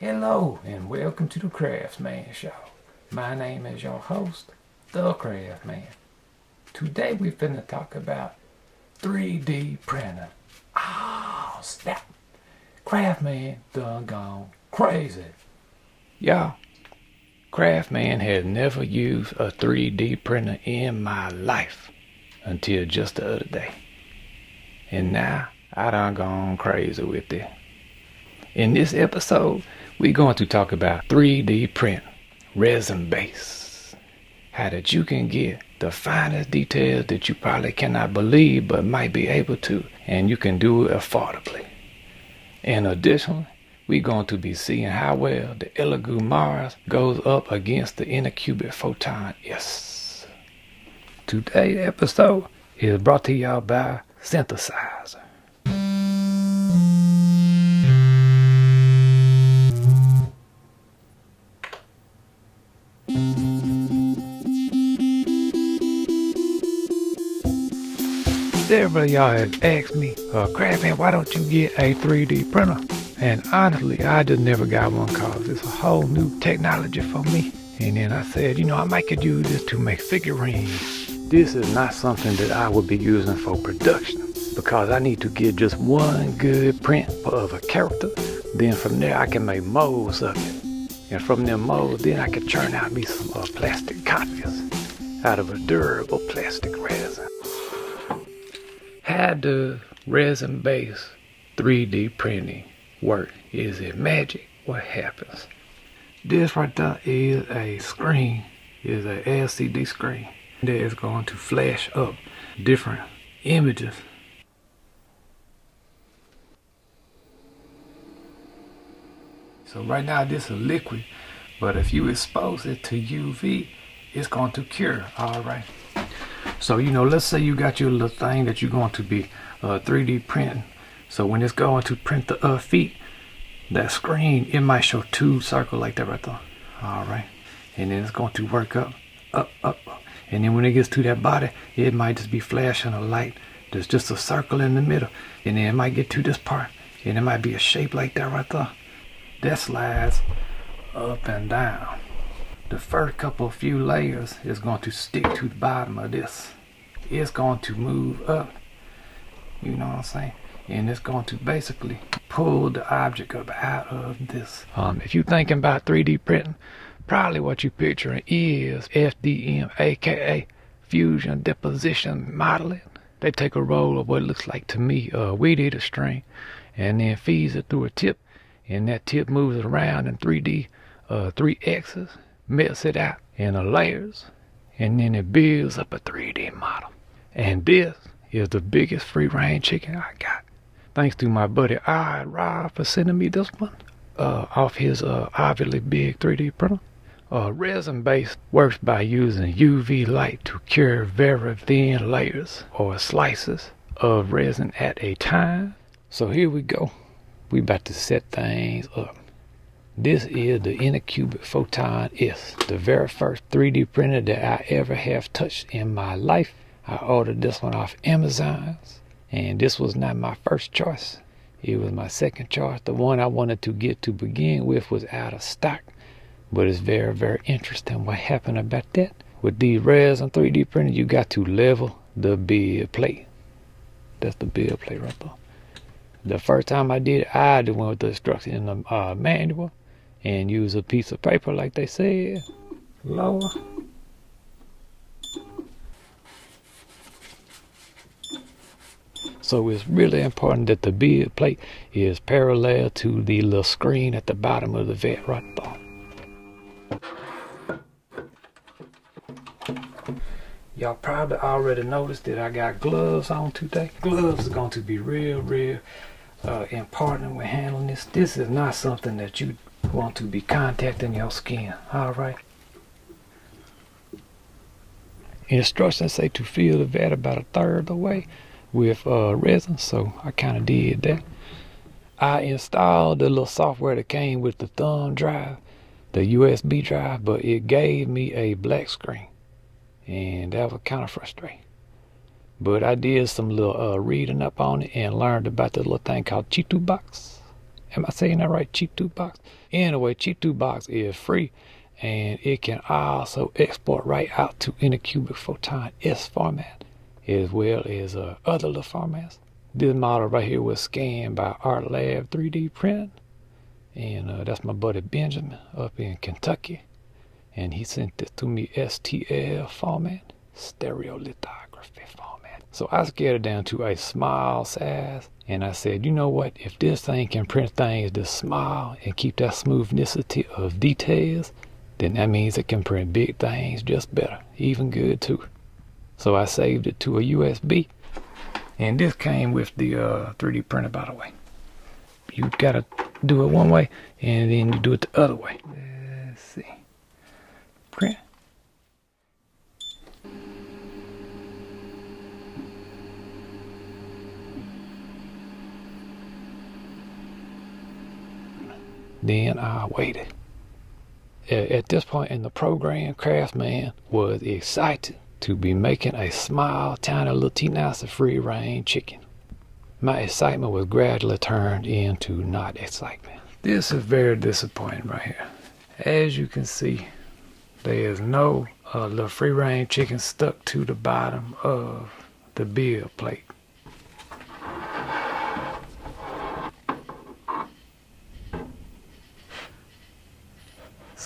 Hello and welcome to the Craftsman Show. My name is your host, The Craftsman. Today we're finna talk about 3D printing. Oh ah, snap! Craftman done gone crazy. Y'all, Craftman has never used a 3D printer in my life until just the other day. And now I done gone crazy with it. In this episode, we're going to talk about 3D print, resin base. How that you can get the finest details that you probably cannot believe but might be able to, and you can do it affordably. In addition, we're going to be seeing how well the Elegoo Mars goes up against the Anycubic Photon S. Today's episode is brought to y'all by Synthesizer. Several of y'all have asked me, uh, Craftman, why don't you get a 3D printer? And honestly, I just never got one cause it's a whole new technology for me. And then I said, you know, I might could use this to make figurines. This is not something that I would be using for production because I need to get just one good print of a character. Then from there, I can make molds of it. And from them molds, then I can churn out me some uh, plastic copies out of a durable plastic resin. How does resin-based 3D printing work? Is it magic? What happens? This right there is a screen, is a LCD screen that is going to flash up different images. So right now this is liquid, but if you expose it to UV, it's going to cure, all right? So, you know, let's say you got your little thing that you're going to be uh, 3D printing. So when it's going to print the uh, feet, that screen, it might show two circles like that right there. All right. And then it's going to work up, up, up, up. And then when it gets to that body, it might just be flashing a light. There's just a circle in the middle. And then it might get to this part. And it might be a shape like that right there. That slides up and down the first couple few layers is going to stick to the bottom of this. It's going to move up. You know what I'm saying? And it's going to basically pull the object up out of this. Um, if you're thinking about 3D printing, probably what you're picturing is FDM, aka Fusion Deposition Modeling. They take a roll of what it looks like to me a weed eater string and then feeds it through a tip and that tip moves around in 3D, uh, 3 axes melts it out in the layers, and then it builds up a 3D model. And this is the biggest free range chicken I got. Thanks to my buddy I Rob for sending me this one uh, off his uh, obviously big 3D printer. Uh, resin base works by using UV light to cure very thin layers or slices of resin at a time. So here we go. We about to set things up. This is the Anycubic Photon S, the very first 3D printer that I ever have touched in my life. I ordered this one off Amazon, and this was not my first choice. It was my second choice. The one I wanted to get to begin with was out of stock, but it's very, very interesting what happened about that. With these resin 3D printers, you got to level the build plate. That's the build plate right there. The first time I did it, I did went with the instructions in the uh, manual and use a piece of paper like they said. Lower. So it's really important that the build plate is parallel to the little screen at the bottom of the vat right there. Y'all probably already noticed that I got gloves on today. Gloves are going to be real, real uh, important when handling this. This is not something that you want to be contacting your skin. All right. Instructions say to fill the vat about a third of the way with uh, resin, so I kind of did that. I installed the little software that came with the thumb drive, the USB drive, but it gave me a black screen, and that was kind of frustrating. But I did some little uh, reading up on it and learned about the little thing called Chitubox Am I saying that right? Cheap Tube Box? Anyway, Cheap Tube Box is free and it can also export right out to Anycubic Photon S format as well as uh, other little formats. This model right here was scanned by Art Lab 3D print and uh, that's my buddy Benjamin up in Kentucky and he sent this to me STL format, stereolithography format. So I scaled it down to a small size and I said, you know what, if this thing can print things this small and keep that smoothnicity of details, then that means it can print big things just better, even good too. So I saved it to a USB. And this came with the uh, 3D printer, by the way. You gotta do it one way, and then you do it the other way. Let's see. Print. Then I waited at this point in the program, Craftsman was excited to be making a small, tiny little T-Nasa free range chicken. My excitement was gradually turned into not excitement. This is very disappointing right here. As you can see, there is no uh, little free range chicken stuck to the bottom of the build plate.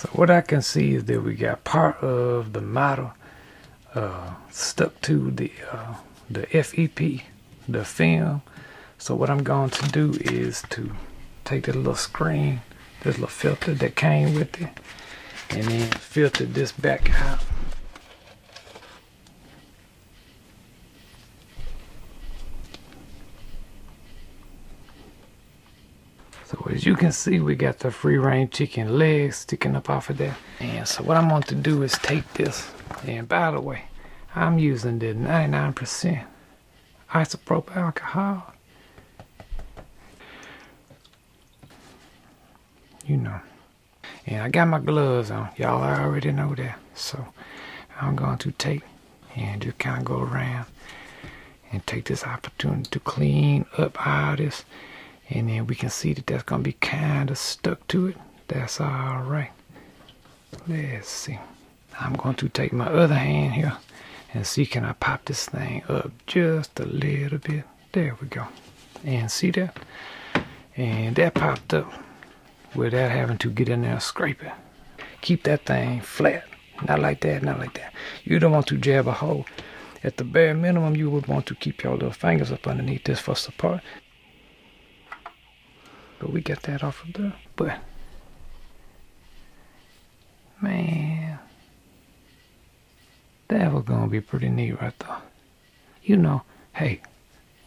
So what I can see is that we got part of the model uh, stuck to the uh, the FEP, the film. So what I'm going to do is to take this little screen, this little filter that came with it, and then filter this back out. As you can see, we got the free range chicken legs sticking up off of there. And so what I'm going to do is take this, and by the way, I'm using the 99% isopropyl alcohol. You know. And I got my gloves on. Y'all already know that. So I'm going to take and just kind of go around and take this opportunity to clean up all this and then we can see that that's gonna be kind of stuck to it. That's all right let's see. I'm going to take my other hand here and see can I pop this thing up just a little bit? There we go. And see that? And that popped up without having to get in there and scrape it. Keep that thing flat. Not like that not like that. You don't want to jab a hole. At the bare minimum you would want to keep your little fingers up underneath this for support but we got that off of there. But man, that was gonna be pretty neat right there. You know, hey,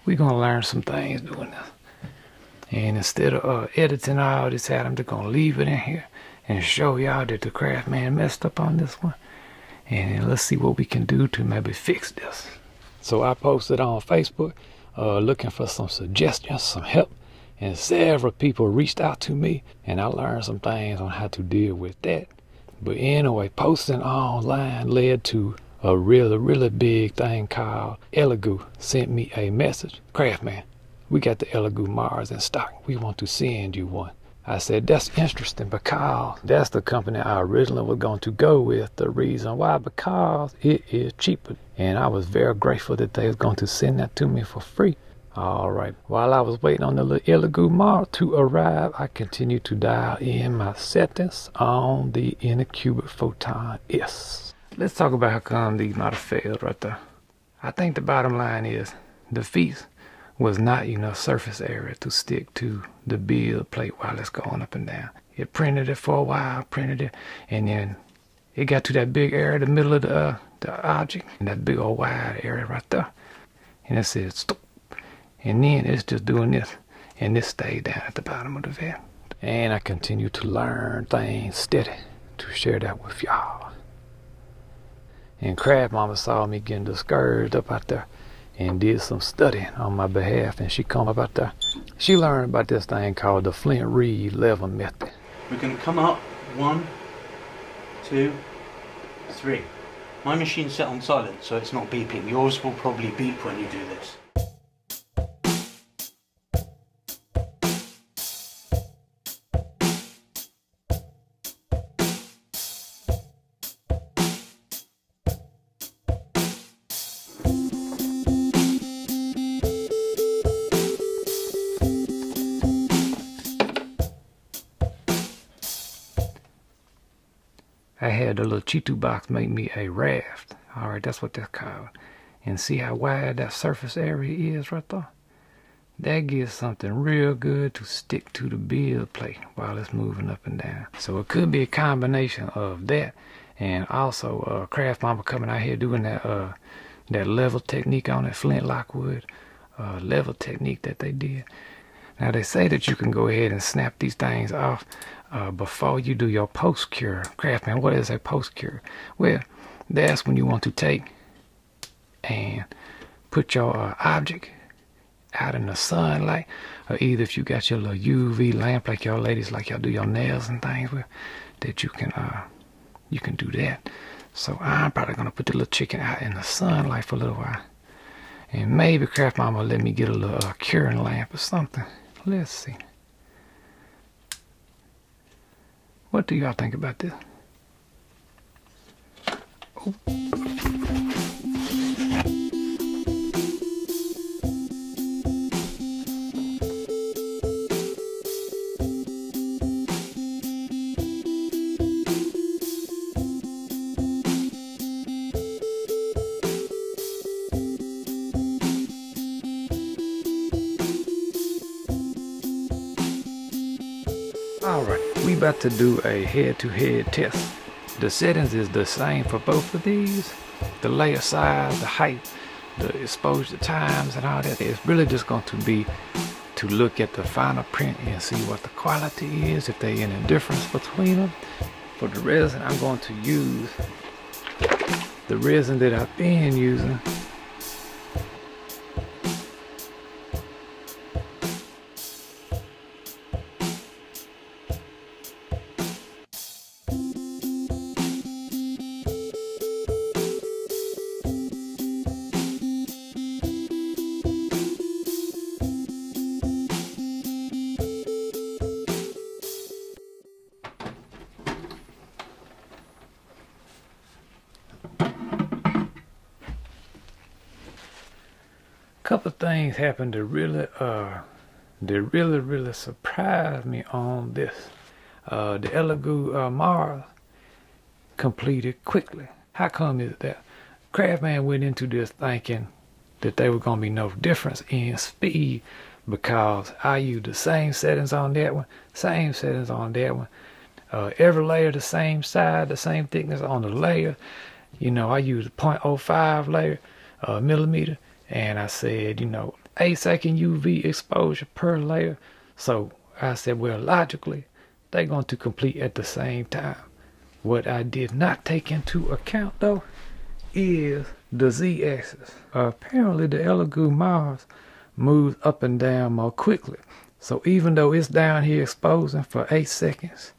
we gonna learn some things doing this. And instead of uh, editing all this out, I'm just gonna leave it in here and show y'all that the craft man messed up on this one. And let's see what we can do to maybe fix this. So I posted on Facebook uh, looking for some suggestions, some help and several people reached out to me and I learned some things on how to deal with that. But anyway, posting online led to a really, really big thing called Elegoo sent me a message. Craftman, we got the Elegoo Mars in stock. We want to send you one. I said, that's interesting because that's the company I originally was going to go with. The reason why, because it is cheaper. And I was very grateful that they was going to send that to me for free. All right. While I was waiting on the Elegoo Mar to arrive, I continued to dial in my settings on the Anycubic Photon S. Let's talk about how come these might have failed right there. I think the bottom line is the feet was not enough surface area to stick to the build plate while it's going up and down. It printed it for a while, printed it, and then it got to that big area in the middle of the, uh, the object, and that big old wide area right there. And it said, stop and then it's just doing this. And this stayed down at the bottom of the vent. And I continue to learn things steady to share that with y'all. And Craft Mama saw me getting discouraged up out there and did some studying on my behalf. And she come up out there. She learned about this thing called the Flint Read level method. We're going to come up. One two three. My machine's set on silent so it's not beeping. Yours will probably beep when you do this I had the little Chitubox make me a raft. All right, that's what that's called. And see how wide that surface area is right there? That gives something real good to stick to the build plate while it's moving up and down. So it could be a combination of that and also uh, Craft Mama coming out here doing that uh, that level technique on that flint lockwood uh, level technique that they did. Now they say that you can go ahead and snap these things off uh, before you do your post cure. Craftman, what is a post cure? Well, that's when you want to take and put your uh, object out in the sunlight, or either if you got your little UV lamp like y'all ladies like y'all do your nails and things with, that you can uh you can do that. So I'm probably gonna put the little chicken out in the sunlight for a little while. And maybe Craft Mama will let me get a little uh, curing lamp or something. Let's see. What do y'all think about this? Oh. Alright, we about to do a head-to-head -head test. The settings is the same for both of these. The layer size, the height, the exposure times and all that. It's really just going to be to look at the final print and see what the quality is, if there's any difference between them. For the resin, I'm going to use the resin that I've been using couple things happened to really uh that really really surprised me on this. Uh the Elegoo uh, Mars completed quickly. How come is that craftman went into this thinking that there was gonna be no difference in speed because I used the same settings on that one same settings on that one. Uh, every layer the same size the same thickness on the layer. You know I used a 0.05 layer uh, millimeter and I said, you know, eight second UV exposure per layer. So I said, well, logically, they're going to complete at the same time. What I did not take into account though is the z-axis. Apparently the Elegoo Mars moves up and down more quickly. So even though it's down here exposing for 8 seconds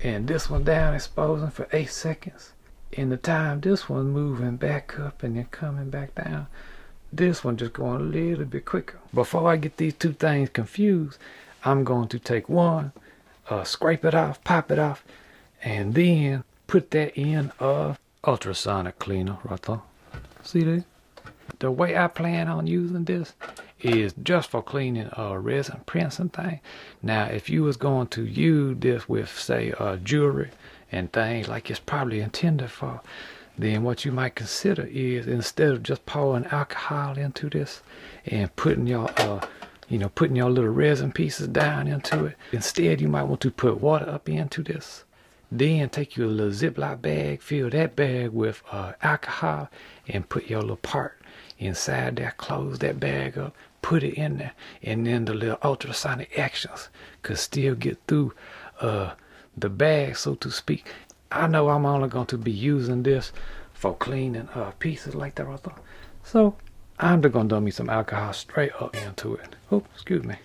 and this one down exposing for 8 seconds, in the time this one moving back up and then coming back down, this one just going a little bit quicker. Before I get these two things confused, I'm going to take one, uh, scrape it off, pop it off, and then put that in a ultrasonic cleaner right there. See that? The way I plan on using this is just for cleaning uh, resin prints and things. Now, if you was going to use this with, say, uh, jewelry and things like it's probably intended for, then what you might consider is instead of just pouring alcohol into this and putting your uh you know putting your little resin pieces down into it instead you might want to put water up into this. Then take your little ziploc bag fill that bag with uh, alcohol and put your little part inside there close that bag up put it in there and then the little ultrasonic actions could still get through uh the bag so to speak I know I'm only going to be using this for cleaning uh, pieces like that. So I'm just going to dump me some alcohol straight up into it. Oh, excuse me.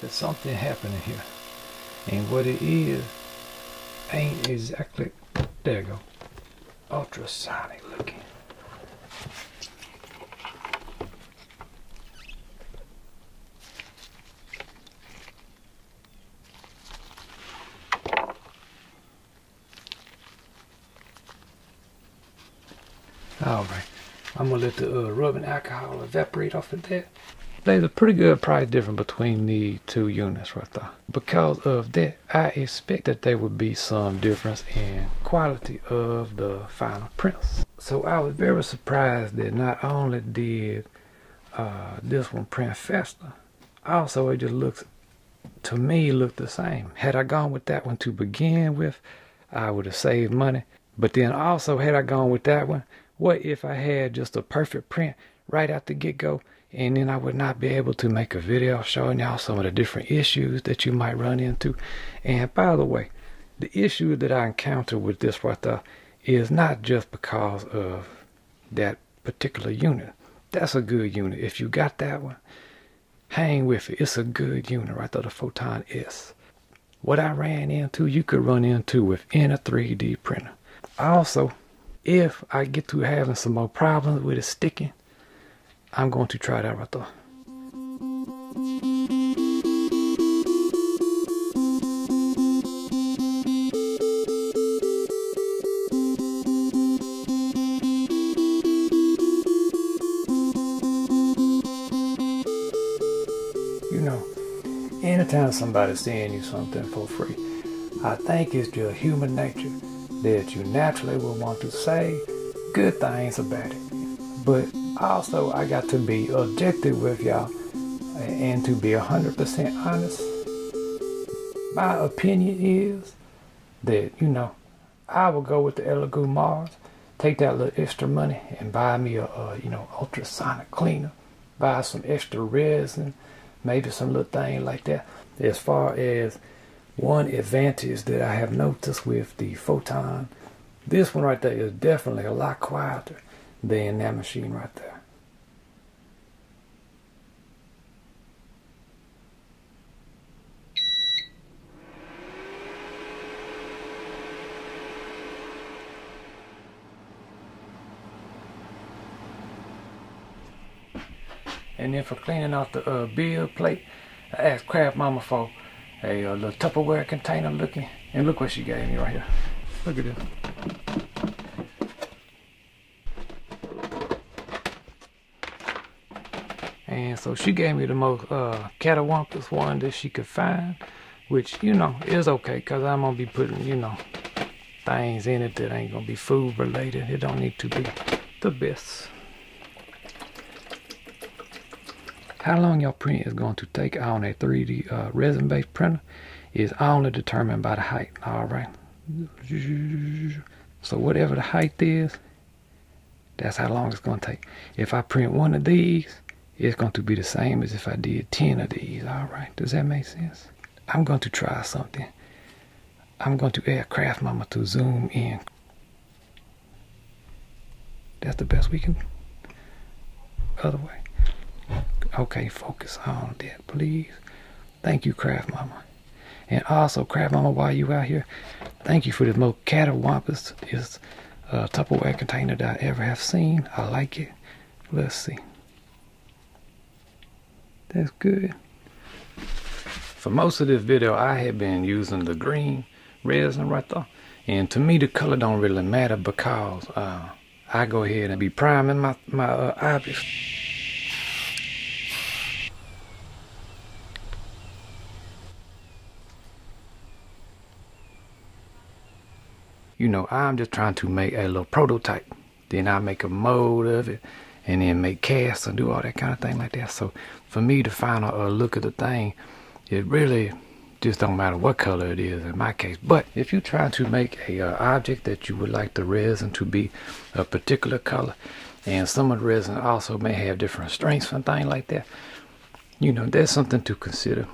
There's something happening here. And what it is ain't exactly there go. Ultrasonic looking. Alright, I'm gonna let the uh, rubbing alcohol evaporate off of that there's a pretty good price difference between the two units right there. Because of that, I expect that there would be some difference in quality of the final prints. So I was very surprised that not only did uh, this one print faster, also it just looks, to me, looked the same. Had I gone with that one to begin with, I would have saved money. But then also, had I gone with that one, what if I had just a perfect print right out the get-go and then I would not be able to make a video showing y'all some of the different issues that you might run into. And by the way, the issue that I encounter with this right there is not just because of that particular unit. That's a good unit. If you got that one, hang with it. It's a good unit right there, the Photon S. What I ran into, you could run into with any 3D printer. Also, if I get to having some more problems with it sticking, I'm going to try that right there. You know, anytime somebody's saying you something for free, I think it's just human nature that you naturally will want to say good things about it. But also, I got to be objective with y'all and to be 100% honest. My opinion is that, you know, I will go with the Elegoo Mars, take that little extra money and buy me a, a you know, ultrasonic cleaner, buy some extra resin, maybe some little thing like that. As far as one advantage that I have noticed with the Photon, this one right there is definitely a lot quieter than that machine right there. And then for cleaning off the uh, build plate, I asked Craft Mama for a, a little Tupperware container looking. And look what she gave me right here. Look at this. And so she gave me the most uh, catawampus one that she could find, which, you know, is okay because I'm going to be putting, you know, things in it that ain't going to be food related. It don't need to be the best. How long your print is going to take on a 3D uh, resin-based printer is only determined by the height. All right. So whatever the height is, that's how long it's going to take. If I print one of these, it's going to be the same as if I did 10 of these. All right. Does that make sense? I'm going to try something. I'm going to add Craft Mama to zoom in. That's the best we can. Other way. Okay, focus on that, please. Thank you, Craft Mama. And also, Craft Mama, while you out here, thank you for the most catawampus uh, Tupperware container that I ever have seen. I like it. Let's see. That's good. For most of this video, I have been using the green resin right there. And to me, the color don't really matter because uh, I go ahead and be priming my, my uh, objects. you know, I'm just trying to make a little prototype. Then I make a mold of it and then make casts and do all that kind of thing like that. So for me to final uh, look at the thing, it really just don't matter what color it is in my case. But if you're trying to make a uh, object that you would like the resin to be a particular color, and some of the resin also may have different strengths and things like that, you know, that's something to consider.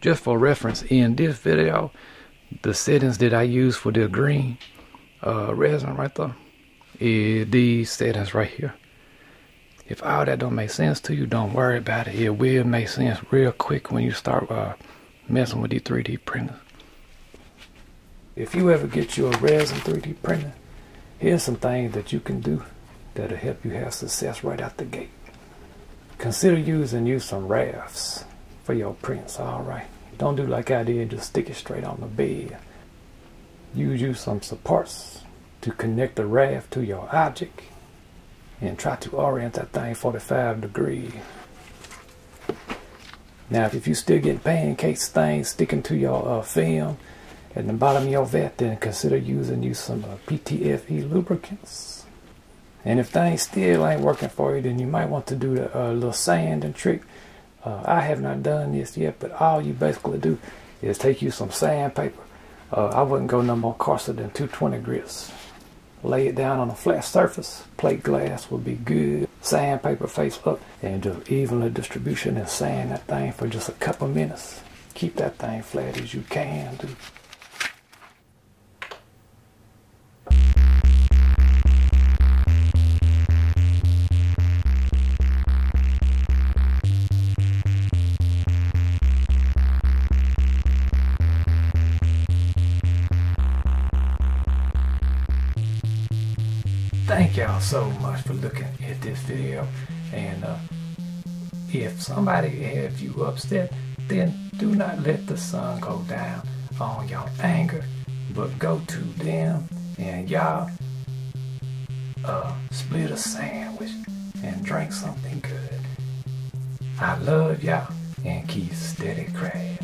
Just for reference, in this video, the settings that I use for the green uh, resin right there is these settings right here. If all that don't make sense to you, don't worry about it. It will make sense real quick when you start uh, messing with these 3D printers. If you ever get you a resin 3D printer, here's some things that you can do that'll help you have success right out the gate. Consider using you some rafts for your prints, alright? Don't do like I did, just stick it straight on the bed. Use you some supports to connect the raft to your object. And try to orient that thing 45 degree. Now, if you're still getting pancakes things sticking to your uh, film at the bottom of your vat, then consider using you some uh, PTFE lubricants. And if things still ain't working for you, then you might want to do the uh, little sanding trick. Uh, I have not done this yet, but all you basically do is take you some sandpaper. Uh, I wouldn't go no more coarser than 220 grits. Lay it down on a flat surface. Plate glass would be good. Sandpaper face up and do evenly distribution and sand that thing for just a couple minutes. Keep that thing flat as you can do. Y'all so much for looking at this video. And uh, if somebody had you upset then do not let the sun go down on your anger but go to them and y'all uh, split a sandwich and drink something good. I love y'all and keep steady crafting